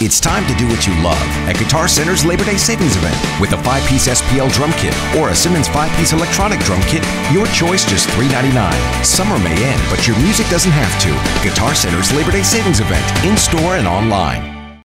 It's time to do what you love at Guitar Center's Labor Day Savings Event. With a five piece SPL drum kit or a Simmons five piece electronic drum kit, your choice just $3.99. Summer may end, but your music doesn't have to. Guitar Center's Labor Day Savings Event, in store and online.